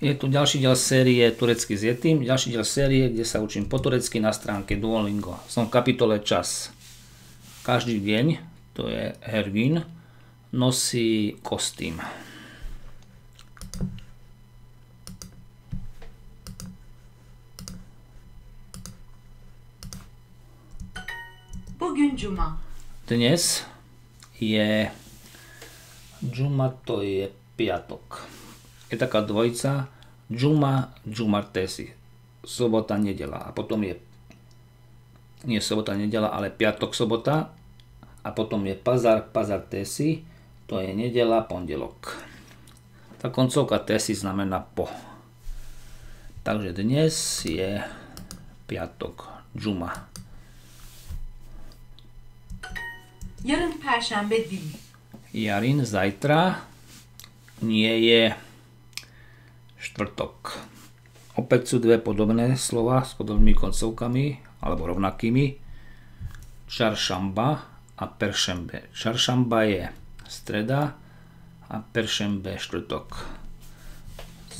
Je tu ďalší diel série Turecky s Yetim, ďalší diel série, kde sa učím po turecky na stránke Duolingo. Som v kapitole Čas. Každý deň, to je Hervin, nosí kostým. Bugün cuma. Dnes je Džuma, to je piatok je taká dvojica Džuma, Džumartesi. Sobota, nedela. A potom je nie sobota, nedela, ale piatok, sobota. A potom je Pazar, Pazar Tesi. To je nedela, pondelok. Tá koncovka Tesi znamená po. Takže dnes je piatok, Džuma. Yarın perşembe değil. Jarin zajtra nie je štvrtok. Opäť sú dve podobné slova s podobnými koncovkami alebo rovnakými. Čaršamba a peršembe. Čaršamba je streda a peršembe štvrtok.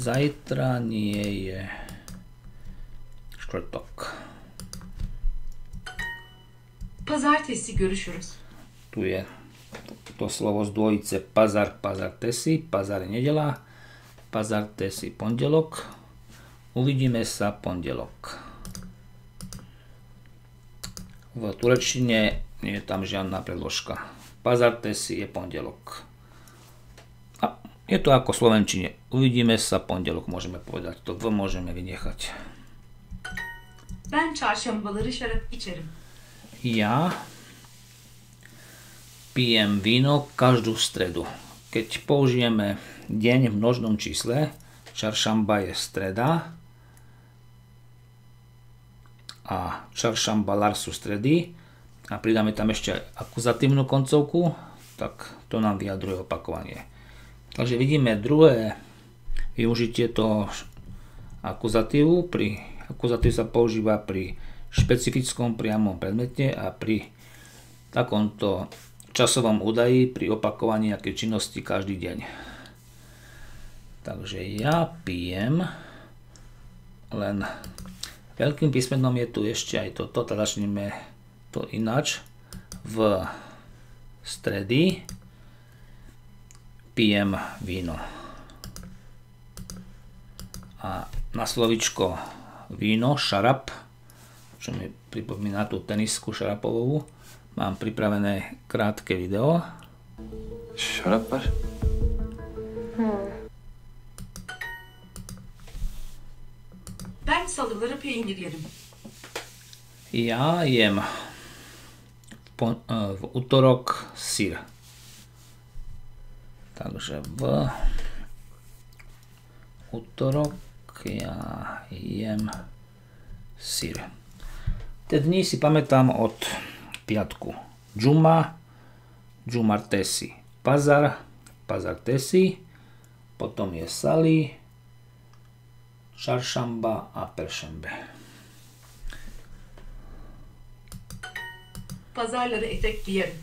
Zajtra nie je štvrtok. Pazartesi görüşürüz. Tu je to slovo z dvojice pazar, pazar tesi, pazar je nedela, Pazartesi pondelok. Uvidíme sa pondelok. V turečtine nie je tam žiadna predložka. Pazartesi je pondelok. A je to ako v slovenčine. Uvidíme sa pondelok, môžeme povedať. To V môžeme vynechať. Ben çarşambaları şarap içerim. Ja pijem víno každú stredu. Keď použijeme deň v množnom čísle, čaršamba je streda a čaršambalar sú stredy a pridáme tam ešte akuzatívnu koncovku, tak to nám vyjadruje opakovanie. Takže vidíme druhé využitie toho akuzatívu. Pri, akuzatív sa používa pri špecifickom priamom predmete a pri takomto časovom údaji pri opakovaní nejakej činnosti každý deň. Takže ja pijem, len veľkým písmenom je tu ešte aj toto, teda začneme to ináč. V stredy pijem víno. A na slovičko víno, šarap, čo mi pripomína tú tenisku šarapovú, Mám pripravené krátke video. Şarap var. Salıları peynir yerim. Ja jem v, pon- v útorok sír. Takže v útorok ja jem sír. Tie dni si pamätám od piatku. Džuma, Džumartesi. Pazar, Pazartesi. Potom je Sali, Čaršamba a. Pazarları etek giyerim.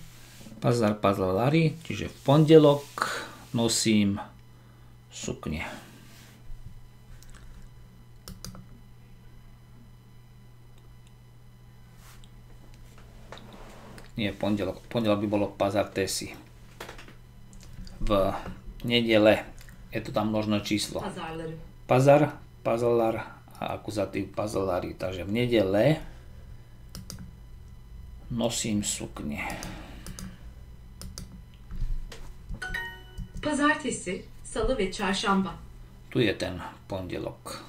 Pazar, pazarlari, čiže v pondelok nosím sukne. nie pondelok, pondelok by bolo Pazar Tesi. V nedele je to tam množné číslo. Pazarları. Pazar, pazalar a akuzatív pazalari. Takže v nedele nosím sukne. Pazartesi, salı ve çarşamba. Tu je ten pondelok.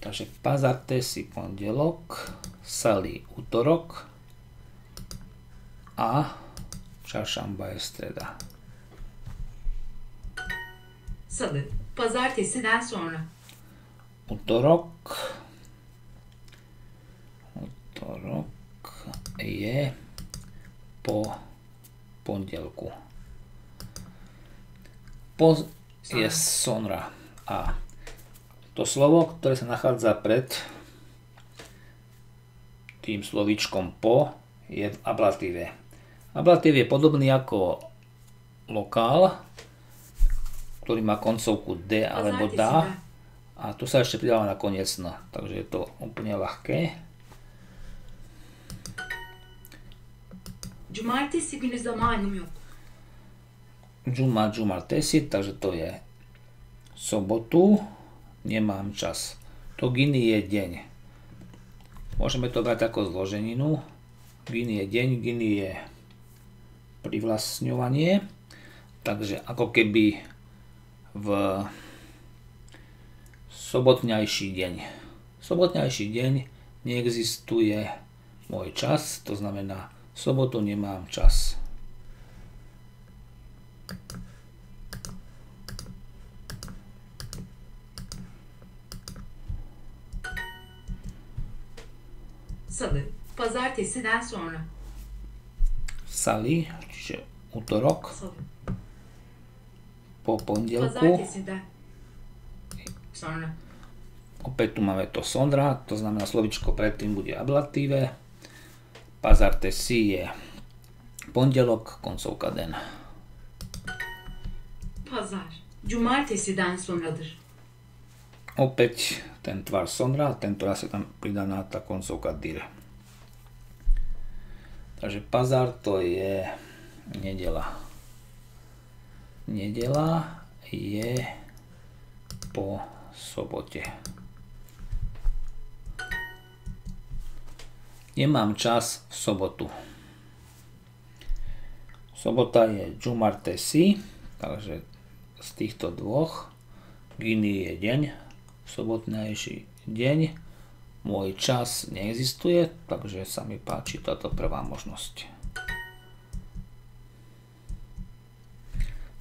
Takže pazartesi pondelok, sali útorok, a çarşamba je streda. Salı, pazartesiden sonra. Utorok. Utorok je po pondelku. Po je sonra. A to slovo, ktoré sa nachádza pred tým slovíčkom po, je v ablatíve. Ablatív je podobný ako lokál, ktorý má koncovku D alebo DA. A tu sa ešte pridáva nakoniec N. Takže je to úplne ľahké. Cumartesi günü zamanım yok. Takže to je sobotu. Nemám čas. To Gini je deň. Môžeme to brať ako zloženinu. Gini je deň, Gini je privlastňovanie. Takže ako keby v sobotňajší deň. Sobotňajší deň neexistuje môj čas, to znamená v sobotu nemám čas. Salı, pazartesiden sonra. Čiže útorok Salı, po pondelku. pazartesiden Opäť tu máme to sondra, to znamená slovičko predtým bude ablatíve. Pazarte si je pondelok, koncovka den. Pazar, cumartesiden sonradır. Opäť ten tvar sondra, tento raz je tam pridaná tá koncovka dir. Takže pazar to je nedela. Nedela je po sobote. Nemám čas v sobotu. Sobota je Jumartesi, takže z týchto dvoch Gini je deň, sobotnejší deň. Môj čas neexistuje, takže sa mi páči táto prvá možnosť.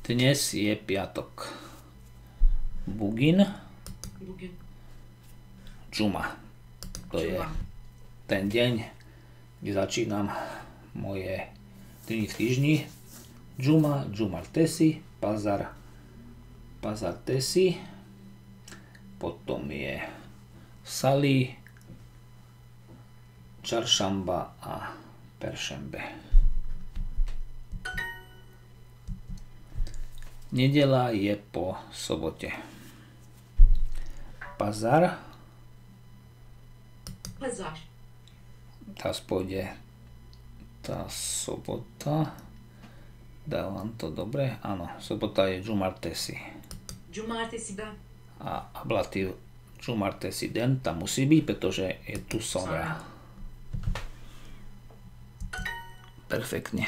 Dnes je piatok. Bugin, Juma. To je Cuma. ten deň, kde začínam moje dni v týždni. Juma, Jumartesi, Pazar, Pazartesi, potom je Sali, Čaršamba a Peršembe. Nedela je po sobote. Pazar, Pazar, teraz pôjde tá sobota. Dávam to dobre? Áno, sobota je Jumartesi. cumartesiden A ablatív Jumartesi den tam musí byť, pretože je tu sonra. Perfektne.